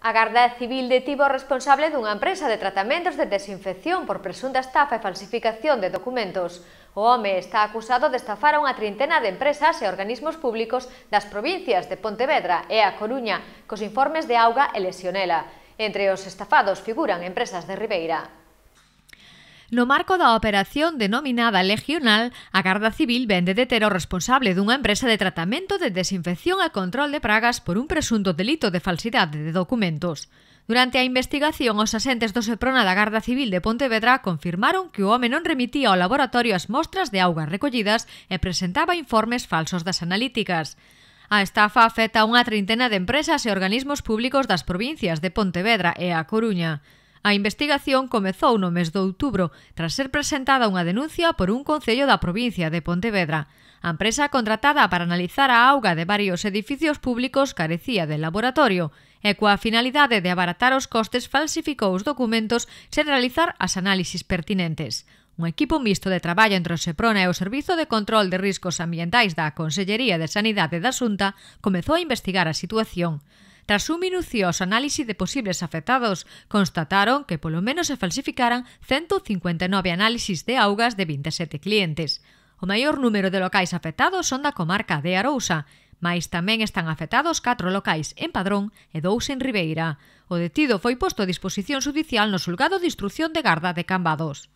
A Garda Civil detivo o responsable dunha empresa de tratamentos de desinfección por presunta estafa e falsificación de documentos. O home está acusado de estafar a unha trintena de empresas e organismos públicos das provincias de Pontevedra e A Coruña cos informes de auga e lesionela. Entre os estafados figuran empresas de Ribeira. No marco da operación denominada Legional, a Garda Civil vende de ter o responsable dunha empresa de tratamento de desinfección e control de pragas por un presunto delito de falsidade de documentos. Durante a investigación, os asentes do Seprona da Garda Civil de Pontevedra confirmaron que o home non remitía ao laboratorio as mostras de augas recollidas e presentaba informes falsos das analíticas. A estafa afecta a unha trintena de empresas e organismos públicos das provincias de Pontevedra e A Coruña. A investigación comezou no mes de outubro tras ser presentada unha denuncia por un concello da provincia de Pontevedra. A empresa contratada para analizar a auga de varios edificios públicos carecía de laboratorio e coa finalidade de abaratar os costes falsificou os documentos sen realizar as análisis pertinentes. Un equipo mixto de traballo entre o Seprona e o Servizo de Control de Riscos Ambientais da Consellería de Sanidade da Xunta comezou a investigar a situación. Tras un minucioso análisis de posibles afectados, constataron que polo menos se falsificaran 159 análisis de augas de 27 clientes. O maior número de locais afectados son da comarca de Arousa, mais tamén están afectados 4 locais en Padrón e dous en Ribeira. O detido foi posto a disposición judicial no Sulgado de Instrucción de Garda de Cambados.